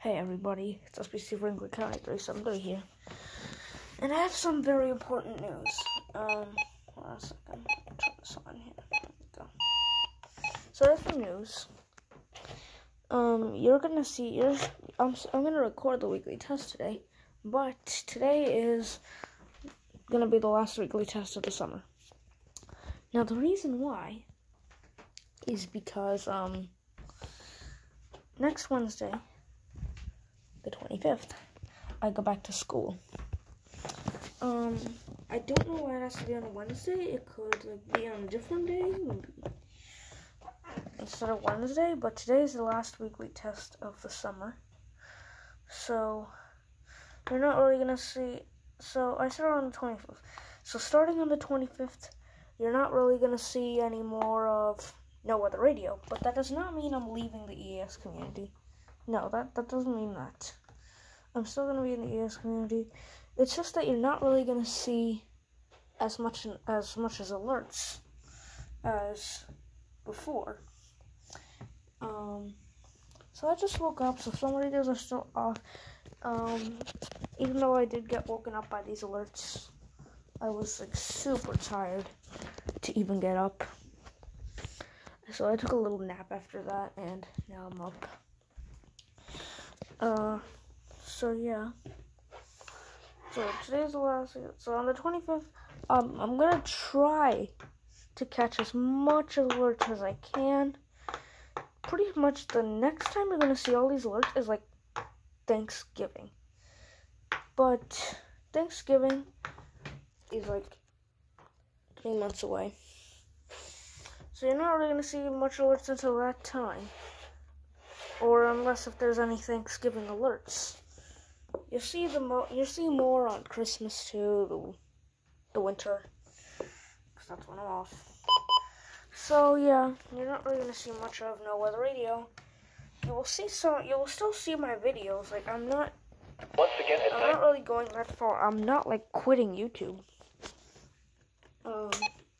Hey everybody, it's SPC Franklin County 373 here. And I have some very important news. Um, hold on a second. Turn this on here. There we go. So there's some news. Um, you're gonna see, you're, I'm, I'm gonna record the weekly test today, but today is gonna be the last weekly test of the summer. Now the reason why is because, um, next Wednesday, the 25th, I go back to school. Um, I don't know why it has to be on a Wednesday. It could like, be on a different day instead of Wednesday, but today is the last weekly test of the summer. So, you're not really gonna see. So, I started on the 25th. So, starting on the 25th, you're not really gonna see any more of NOAA Weather Radio, but that does not mean I'm leaving the EAS community. No, that, that doesn't mean that. I'm still going to be in the EAS community. It's just that you're not really going to see as much as much as alerts as before. Um, so I just woke up, so some radios are still off. Um, even though I did get woken up by these alerts, I was like super tired to even get up. So I took a little nap after that, and now I'm up. Uh, so yeah. So today's the last. So on the 25th, um, I'm gonna try to catch as much alerts as I can. Pretty much the next time you're gonna see all these alerts is like Thanksgiving. But Thanksgiving is like three months away. So you're not really gonna see much alerts until that time or unless if there's any Thanksgiving alerts. You see the mo you see more on Christmas too, the, the winter, because that's when I'm off. So yeah, you're not really gonna see much of NOAA Weather Radio. You will see some. You will still see my videos. Like I'm not. Once again, I'm not really going that far. I'm not like quitting YouTube. Um,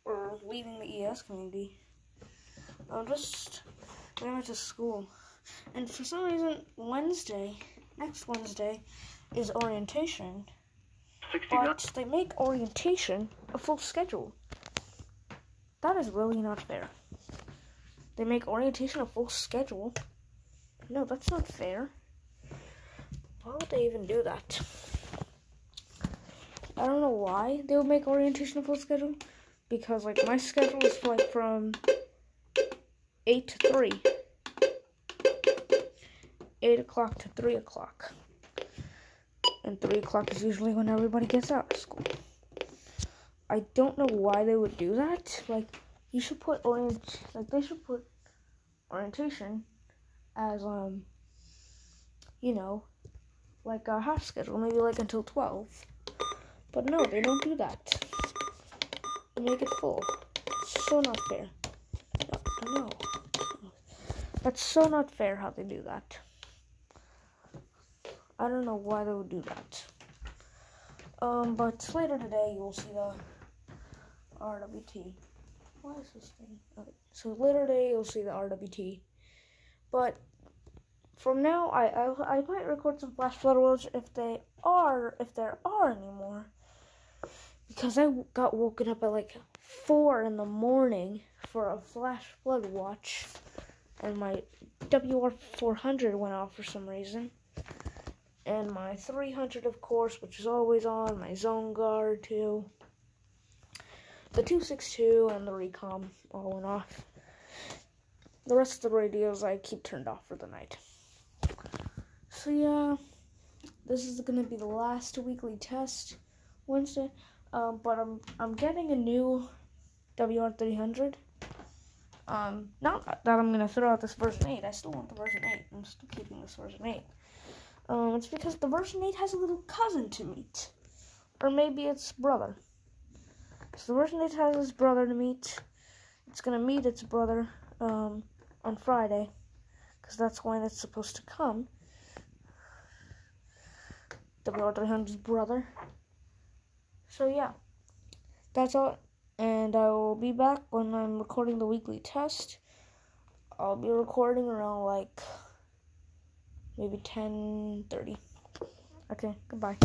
or leaving the EAS community. I'm just going to school. And for some reason, Wednesday, next Wednesday, is orientation. But they make orientation a full schedule. That is really not fair. They make orientation a full schedule. No, that's not fair. Why would they even do that? I don't know why they would make orientation a full schedule. Because, like, my schedule is, like, from 8 to 3. 8 o'clock to 3 o'clock. And 3 o'clock is usually when everybody gets out of school. I don't know why they would do that. Like, you should put orient, like, they should put orientation as, um, you know, like a half schedule, maybe like until 12. But no, they don't do that. They make it full. so not fair. No, no. That's so not fair how they do that. I don't know why they would do that. Um, but later today you will see the RWT. Why is this thing? Okay. So later today you'll see the RWT. But from now I, I I might record some flash flood alerts if they are if there are anymore. Because I got woken up at like four in the morning for a flash flood watch, and my WR400 went off for some reason and my 300 of course which is always on my zone guard too. The 262 and the Reecom all went off. The rest of the radios i keep turned off for the night. So yeah this is gonna be the last weekly test wednesday. Um, but i'm i'm getting a new wr300 um not that i'm gonna throw out this version 8 i still want the version 8 i'm still keeping this version 8 um, it's because the version 8 has a little cousin to meet. Or maybe it's brother. So the version 8 has his brother to meet. It's going to meet its brother um, on Friday. Because that's when it's supposed to come. The WR300's brother. So yeah. That's all. And I will be back when I'm recording the weekly test. I'll be recording around like maybe 10:30. Okay, goodbye.